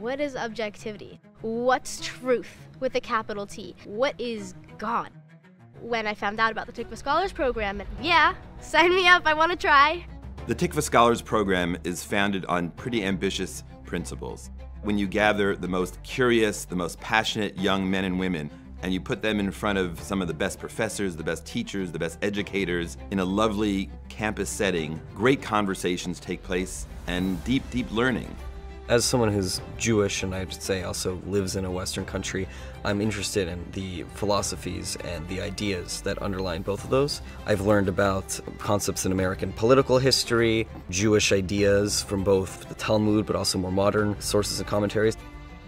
What is objectivity? What's truth with a capital T? What is God? When I found out about the Tikvah Scholars Program, yeah, sign me up, I want to try. The Tikvah Scholars Program is founded on pretty ambitious principles. When you gather the most curious, the most passionate young men and women, and you put them in front of some of the best professors, the best teachers, the best educators in a lovely campus setting, great conversations take place and deep, deep learning. As someone who's Jewish and I'd say also lives in a Western country, I'm interested in the philosophies and the ideas that underline both of those. I've learned about concepts in American political history, Jewish ideas from both the Talmud but also more modern sources and commentaries.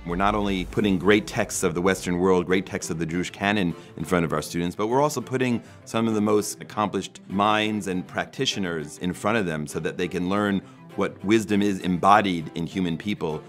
We're not only putting great texts of the Western world, great texts of the Jewish canon in front of our students, but we're also putting some of the most accomplished minds and practitioners in front of them so that they can learn what wisdom is embodied in human people.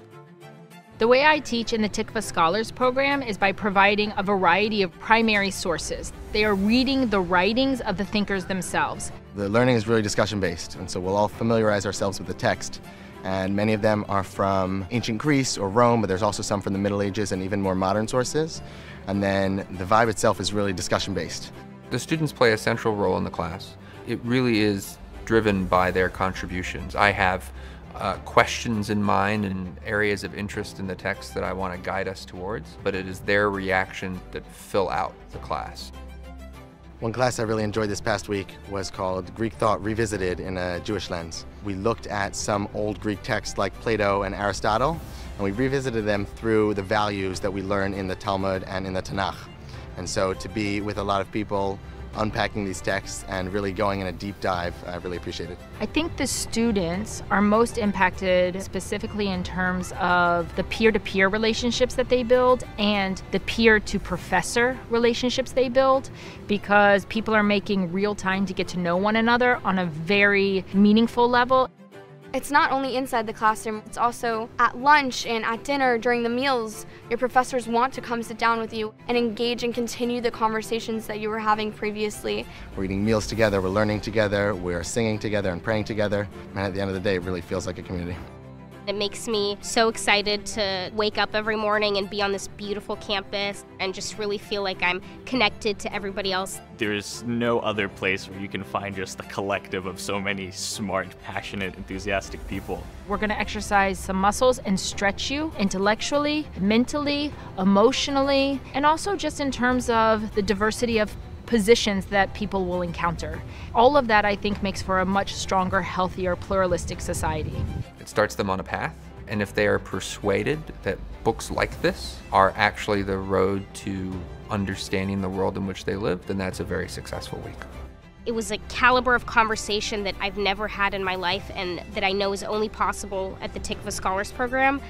The way I teach in the Tikvah Scholars Program is by providing a variety of primary sources. They are reading the writings of the thinkers themselves. The learning is really discussion based, and so we'll all familiarize ourselves with the text. And many of them are from ancient Greece or Rome, but there's also some from the Middle Ages and even more modern sources. And then the vibe itself is really discussion based. The students play a central role in the class. It really is driven by their contributions. I have uh, questions in mind and areas of interest in the text that I want to guide us towards, but it is their reaction that fill out the class. One class I really enjoyed this past week was called Greek Thought Revisited in a Jewish Lens. We looked at some old Greek texts like Plato and Aristotle, and we revisited them through the values that we learn in the Talmud and in the Tanakh. And so to be with a lot of people unpacking these texts and really going in a deep dive. I really appreciate it. I think the students are most impacted specifically in terms of the peer to peer relationships that they build and the peer to professor relationships they build because people are making real time to get to know one another on a very meaningful level. It's not only inside the classroom, it's also at lunch and at dinner during the meals. Your professors want to come sit down with you and engage and continue the conversations that you were having previously. We're eating meals together, we're learning together, we're singing together and praying together, and at the end of the day, it really feels like a community. It makes me so excited to wake up every morning and be on this beautiful campus and just really feel like I'm connected to everybody else. There's no other place where you can find just a collective of so many smart, passionate, enthusiastic people. We're going to exercise some muscles and stretch you intellectually, mentally, emotionally, and also just in terms of the diversity of positions that people will encounter. All of that, I think, makes for a much stronger, healthier, pluralistic society. It starts them on a path, and if they are persuaded that books like this are actually the road to understanding the world in which they live, then that's a very successful week. It was a caliber of conversation that I've never had in my life and that I know is only possible at the Tikvah Scholars Program.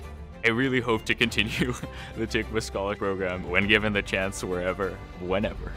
I really hope to continue the Tikvah Scholar Program when given the chance, wherever, whenever.